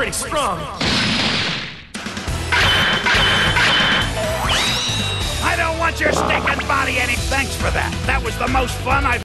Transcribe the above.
pretty strong. I don't want your stinking body any. Thanks for that. That was the most fun I've.